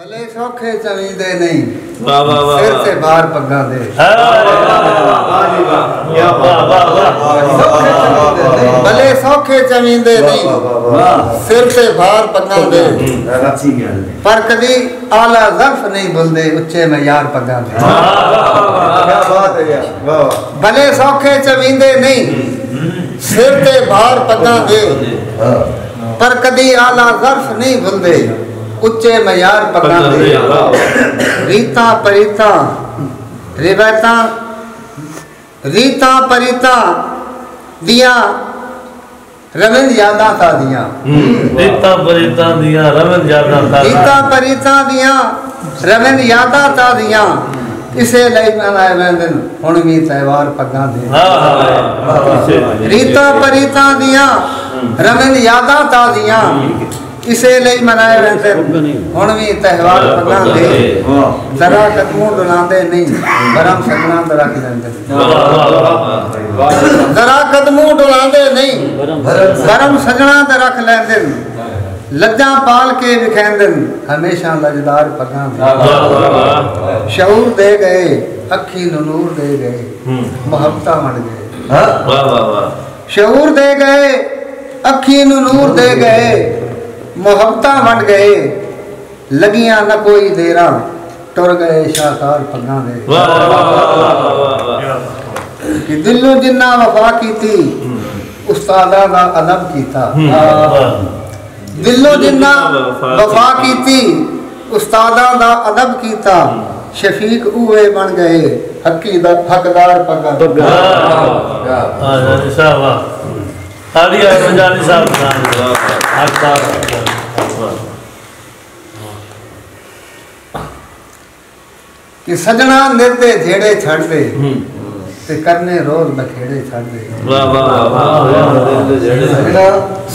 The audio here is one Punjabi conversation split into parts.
भले सौखे चवीदे नहीं वाह वाह वाह सिर से बाहर पग्गा दे भले सौखे चवीदे नहीं सिर से बाहर पग्गा दे पर कभी आला जर्फ नहीं भूलते उच्चे में यार पग्गा दे भले सौखे चवीदे नहीं सिर से बाहर पग्गा दे पर कभी आला जर्फ नहीं भूलते उच्च मयार पकड़ा रीता परिता रिवायता रीता परिता दिया रविंद्र यादा हम्म, था दिया रीता परिता दिया रविंद्र यादा था हाँ, हाँ, हाँ, रीता परिता दिया रविंद्र यादा था दिया ਇਸੇ ਲਈ ਮੈਂ ਮੈਂ ਦਿਨ ਹੁਣ ਵੀ ਤਹਿਵਾਰ ਪੱਗਾਂ ਦੇ ਰੀਤਾ ਪਰੀਤਾ ਦੀਆਂ ਰਮਨ ਯਾਦਾਂ ਤਾਜ਼ੀਆਂ ਇਸੇ ਲਈ ਮਨਾਏ ਵੈਂਦੇ ਹੁਣ ਵੀ ਤਿਹਵਾਰ ਮਨਾਉਂਦੇ ਜ਼ਰਾ ਕਦਮੋਂ ਡੁਲਾਉਂਦੇ ਨਹੀਂ ਬਰਮ ਸਤਨਾਮ ਦਾ ਰੱਖ ਲੈਂਦੇ ਜ਼ਰਾ ਕਦਮੋਂ ਡੁਲਾਉਂਦੇ ਨਹੀਂ ਬਰਮ ਸਜਣਾ ਦਾ ਰੱਖ ਲੈਂਦੇ ਲੱਜਾਂ ਪਾਲ ਕੇ ਵਿਖੈਂਦੇ ਹਮੇਸ਼ਾ ਲਜਦਾਰ ਪੱਗਾਂ ਦੇ ਸ਼ੌਰ ਦੇ ਗਏ ਅੱਖੀ ਨੂੰ ਨੂਰ ਦੇ ਗਏ ਮੁਹੱਬਤਾਂ ਮੜ ਗਏ ਵਾਹ ਵਾਹ ਵਾਹ ਸ਼ੌਰ ਦੇ ਗਏ ਅੱਖੀ ਨੂੰ ਨੂਰ ਦੇ ਗਏ ਮੁਹੱਬਤਾਂ ਵੰਡ ਗਏ ਲਗੀਆਂ ਨਾ ਕੋਈ ਦੇਰਾਂ ਟੁਰ ਗਏ ਸ਼ਾਹਕਾਰ ਪੰਨਾ ਦੇ ਵਾਹ ਵਾਹ ਵਾਹ ਕਿ ਦਿਲ ਨੂੰ ਜਿੰਨਾ ਵਫਾ ਕੀਤੀ ਉਸਤਾਦਾਂ ਦਾ ਅਲਮ ਕੀਤਾ ਦਿਲੋਂ ਜਿੰਨਾ ਵਫਾ ਕੀਤੀ ਉਸਤਾਦਾਂ ਦਾ ਅਦਬ ਕੀਤਾ ਸ਼ਫੀਕ ਉਹੇ ਬਣ ਗਏ ਹੱਕੀ ਦਾ ਵਾਹ ਵਾਹ ਵਾਹ ਵਾਹ ਵਾਹ ਵਾਹ ਵਾਹ ਵਾਹ ਵਾਹ ਵਾਹ ਵਾਹ ਕਿ ਸਜਣਾ ਨਿਰਦੇ ਜਿਹੜੇ ਛੱਡਦੇ ਤੇ ਕਰਨੇ ਰੋਜ਼ ਬਖੇੜੇ ਛੱਡਦੇ ਵਾ ਵਾ ਵਾ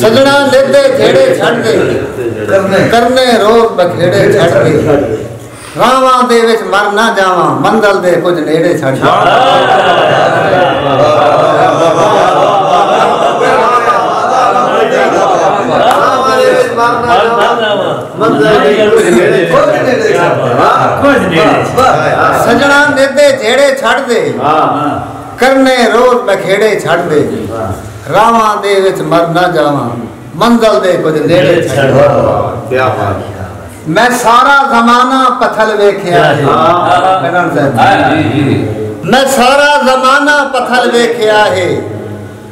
ਸਜਣਾ ਨਿਰਦੇ ਜਿਹੜੇ ਛੱਡਦੇ ਕਰਨੇ ਕਰਨੇ ਰੋਜ਼ ਬਖੇੜੇ ਛੱਡਦੇ ਰਾਵਾਂ ਦੇ ਵਿੱਚ ਮਰ ਨਾ ਜਾਵਾਂ ਮੰਦਲ ਦੇ ਕੁਝ ਨੇੜੇ ਛੱਡ ਵਾ ਰਾਵਾਂ ਦੇ ਵਿੱਚ ਮਰ ਨਾ ਜਾਵਾਂ ਸਜਣਾ ਨੇਦੇ ਜਿਹੜੇ ਛੱਡ ਦੇ ਕਰਨੇ ਰੋਜ਼ ਬਖੇੜੇ ਛੱਡ ਦੇ ਰਾਵਾਂ ਦੇ ਵਿੱਚ ਮਰ ਨਾ ਜਾਵਾਂ ਮੰਗਲ ਦੇ ਕੁਝ ਨੇੜੇ ਛੱਡ ਕੀ ਬਾਤ ਮੈਂ ਸਾਰਾ ਜ਼ਮਾਨਾ ਪਥਲ ਵੇਖਿਆ ਹੈ ਹਾਂ ਹਾਂ ਜੀ ਜੀ ਮੈਂ ਸਾਰਾ ਜ਼ਮਾਨਾ ਪਥਲ ਵੇਖਿਆ ਹੈ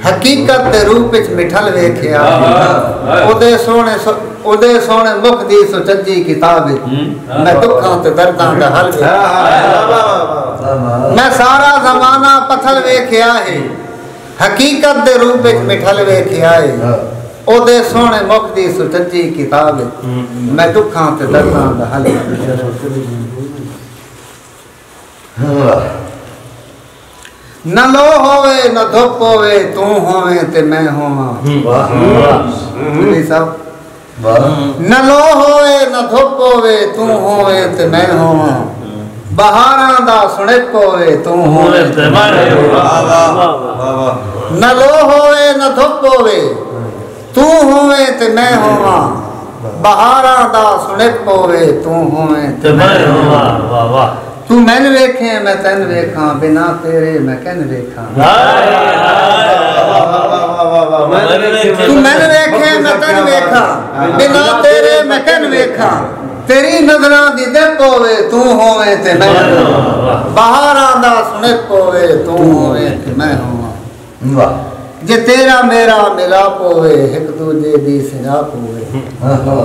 हकीकत के रूप मिठल वेख्या हाँ, हाँ, हाँ। ओदे सोने ओदे सोने मुख दी सुचज्जी किताब हम्म। मैं दुखां ते दर्दां दा हल मैं सारा जमाना पथल वेख्या है हकीकत दे रूप विच मिठल वेख्या है ओदे सोने मुख दी सुचज्जी किताब हम्म, हम्म। मैं दुखां ते दर्दां दा हल नलो लो होवे न धुप होवे तू होवे ते मैं होवा सब न लो होवे न धुप होवे तू होवे ते मैं होवा बहारा दा सुने पोवे तू होवे ते मैं होवा न लो होवे न धुप होवे तू होवे ते मैं होवा बहारा दा सुने पोवे तू होवे ते मैं होवा वाह वाह ਤੂੰ ਮੈਨ ਵੇਖੇ ਮੈਂ ਤੈਨ ਵੇਖਾਂ ਬਿਨਾ ਤੇਰੇ ਮੈਂ ਕਹਿਨ ਵੇਖਾਂ ਤੂੰ ਮੈਨ ਵੇਖੇ ਮੈਂ ਤੈਨ ਵੇਖਾਂ ਬਿਨਾ ਤੇਰੇ ਮੈਂ ਕਹਿਨ ਵੇਖਾਂ ਤੇਰੀ ਨਜ਼ਰਾਂ ਦੀ ਦੇ ਪੋਵੇ ਤੂੰ ਹੋਵੇਂ ਤੇ ਮੈਂ ਬਹਾਰਾਂ ਦਾ ਸੁਣੇ ਪੋਵੇ ਤੂੰ ਹੋਵੇਂ ਤੇ ਮੈਂ ਹੋਵਾਂ ਵਾਹ ਜੇ ਤੇਰਾ ਮੇਰਾ ਮਿਲਾ ਪੋਵੇ ਇੱਕ ਦੂਜੇ ਦੀ ਸਿਰਾ ਹੋਵੇ ਆਹਾ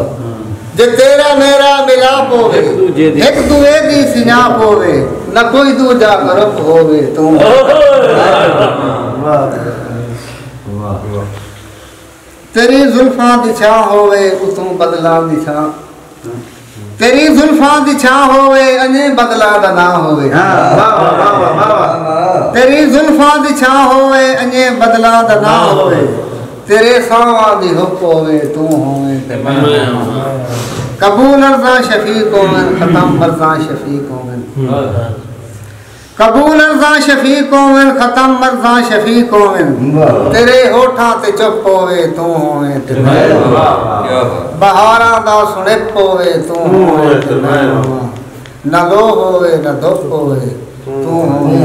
जे तेरा मेरा मिलाप होवे एक दूए की सिनाप होवे न कोई दूजा करप होवे तुम तेरी जुल्फा दिशा होवे उतों बदला दिशा तेरी जुल्फा दिशा होवे अने बदला दना होवे हाँ, तेरी जुल्फा दिशा होवे अने बदला दना होवे ਤੇਰੇ ਸਾਹਾਂ ਦੀ ਹੁੱਕ ਹੋਵੇ ਤੂੰ ਹੋਵੇਂ ਤੇ ਮੈਂ ਕਬੂਲ ਅਰਜ਼ਾ ਸ਼ਫੀਕ ਹੋਵੇਂ ਖਤਮ ਅਰਜ਼ਾ ਸ਼ਫੀਕ ਹੋਵੇਂ ਕਬੂਲ ਅਰਜ਼ਾ ਸ਼ਫੀਕ ਹੋਵੇਂ ਖਤਮ ਅਰਜ਼ਾ ਸ਼ਫੀਕ ਹੋਵੇਂ ਤੇਰੇ ਹੋਠਾਂ ਤੇ ਚੁੱਪ ਹੋਵੇ ਤੂੰ ਹੋਵੇਂ ਤੇ ਮੈਂ ਬਹਾਰਾਂ ਦਾ ਸੁਣੇ ਪੋਵੇ ਤੂੰ ਹੋਵੇਂ ਤੇ ਮੈਂ ਨਾ ਲੋ ਹੋਵੇ ਨਾ ਦੁੱਖ ਹੋਵੇ ਤੂੰ ਹੋਵੇਂ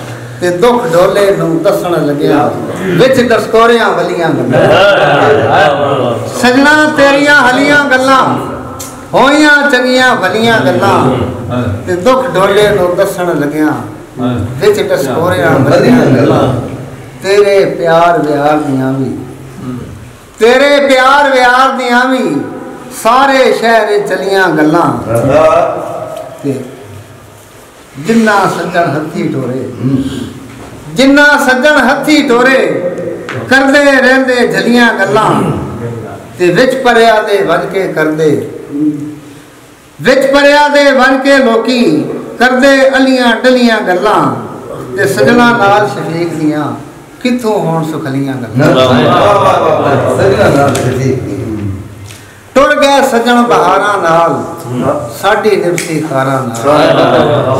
ਤੇ ਦੁੱਖ ਢੋਲੇ ਨੂੰ ਦੱਸਣ ਲੱਗਿਆ ਵਿੱਚ ਦਸਕੋਰਿਆਂ ਵਲੀਆਂ ਗੱਲਾਂ ਸਜਣਾ ਤੇਰੀਆਂ ਹਲੀਆਂ ਗੱਲਾਂ ਹੋਈਆਂ ਚੰਗੀਆਂ ਵਲੀਆਂ ਗੱਲਾਂ ਤੇ ਦੁੱਖ ਢੋਲੇ ਨੂੰ ਦੱਸਣ ਲੱਗਿਆ ਵਿੱਚ ਦਸਕੋਰਿਆਂ ਵਲੀਆਂ ਗੱਲਾਂ ਤੇਰੇ ਪਿਆਰ ਵਿਆਰ ਦੀਆਂ ਵੀ ਤੇਰੇ ਪਿਆਰ ਵਿਆਰ ਦੀਆਂ ਵੀ ਸਾਰੇ ਸ਼ਹਿਰ ਚਲੀਆਂ ਗੱਲਾਂ ਤੇ ਜਿੰਨਾ ਸੱਜਣ ਹੱਥੀ ਟੋਰੇ ਜਿੰਨਾ ਸੱਜਣ ਹੱਥੀ ਟੋਰੇ ਕਰਦੇ ਰਹਿੰਦੇ ਜਲੀਆਂ ਗੱਲਾਂ ਤੇ ਵਿੱਚ ਪਰਿਆ ਦੇ ਵਨ ਕੇ ਕਰਦੇ ਵਿੱਚ ਪਰਿਆ ਦੇ ਵਨ ਕੇ ਲੋਕੀ ਕਰਦੇ ਅਲੀਆਂ ਡਲੀਆਂ ਗੱਲਾਂ ਤੇ ਸਜਣਾ ਨਾਲ ਸ਼ਫੀਕ ਦੀਆਂ ਕਿੱਥੋਂ ਹੋਣ ਸੁਖਲੀਆਂ ਗੱਲਾਂ ਟੁਰ ਗਿਆ ਸਜਣ ਬਹਾਰਾਂ ਨਾਲ ਸਾਡੀ ਨਿਵਸੀ ਖਾਰਾਂ ਨਾਲ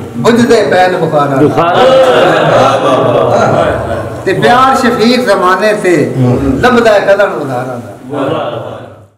बुझते पैन प्यार शफीक जमाने से लभदा कदम उधारा